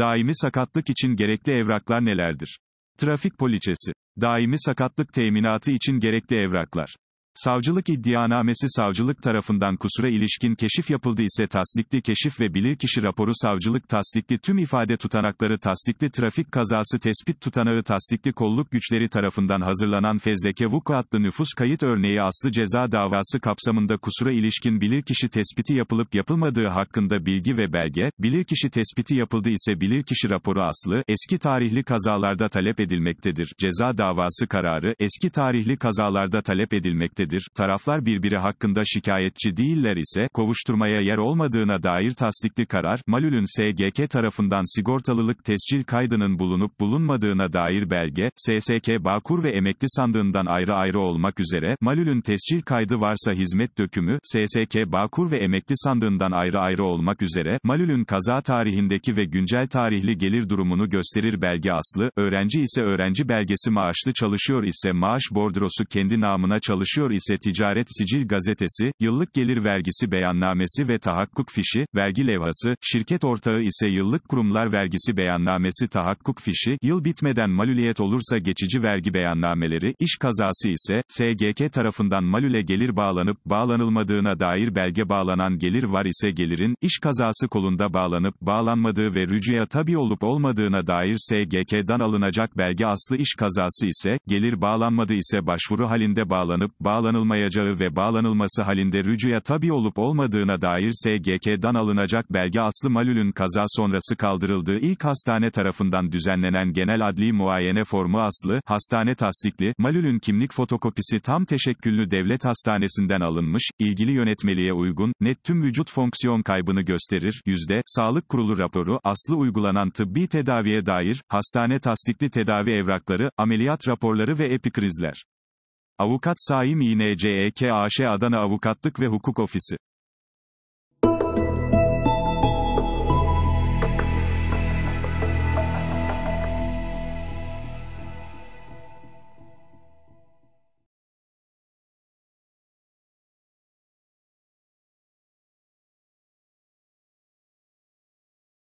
Daimi sakatlık için gerekli evraklar nelerdir? Trafik poliçesi. Daimi sakatlık teminatı için gerekli evraklar. Savcılık iddianamesi savcılık tarafından kusura ilişkin keşif yapıldı ise tasdikli keşif ve bilirkişi raporu savcılık tasdikli tüm ifade tutanakları tasdikli trafik kazası tespit tutanağı tasdikli kolluk güçleri tarafından hazırlanan fezleke vukuatlı nüfus kayıt örneği aslı ceza davası kapsamında kusura ilişkin bilirkişi tespiti yapılıp yapılmadığı hakkında bilgi ve belge, bilirkişi tespiti yapıldı ise bilirkişi raporu aslı, eski tarihli kazalarda talep edilmektedir. Ceza davası kararı, eski tarihli kazalarda talep edilmektedir edilmektedir. Taraflar birbiri hakkında şikayetçi değiller ise, kovuşturmaya yer olmadığına dair tasdikli karar, malulün SGK tarafından sigortalılık tescil kaydının bulunup bulunmadığına dair belge, SSK Bağkur ve emekli sandığından ayrı ayrı olmak üzere, malulün tescil kaydı varsa hizmet dökümü, SSK Bağkur ve emekli sandığından ayrı ayrı olmak üzere, malulün kaza tarihindeki ve güncel tarihli gelir durumunu gösterir belge aslı, öğrenci ise öğrenci belgesi maaşlı çalışıyor ise maaş bordrosu kendi namına çalışıyor ise Ticaret Sicil Gazetesi, yıllık gelir vergisi beyannamesi ve tahakkuk fişi, vergi levhası, şirket ortağı ise yıllık kurumlar vergisi beyannamesi tahakkuk fişi, yıl bitmeden maluliyet olursa geçici vergi beyannameleri, iş kazası ise, SGK tarafından malule gelir bağlanıp bağlanılmadığına dair belge bağlanan gelir var ise gelirin, iş kazası kolunda bağlanıp bağlanmadığı ve rücuya tabi olup olmadığına dair SGK'dan alınacak belge aslı iş kazası ise, gelir bağlanmadı ise başvuru halinde bağlanıp bağlanmadığı bağlanılmayacağı ve bağlanılması halinde rücuya tabi olup olmadığına dair SGK'dan alınacak belge aslı malulün kaza sonrası kaldırıldığı ilk hastane tarafından düzenlenen genel adli muayene formu aslı, hastane tasdikli, malulün kimlik fotokopisi tam teşekküllü devlet hastanesinden alınmış, ilgili yönetmeliğe uygun, net tüm vücut fonksiyon kaybını gösterir, yüzde, sağlık kurulu raporu, aslı uygulanan tıbbi tedaviye dair, hastane tasdikli tedavi evrakları, ameliyat raporları ve epikrizler. Avukat Saim İNCEK AŞ Adana Avukatlık ve Hukuk Ofisi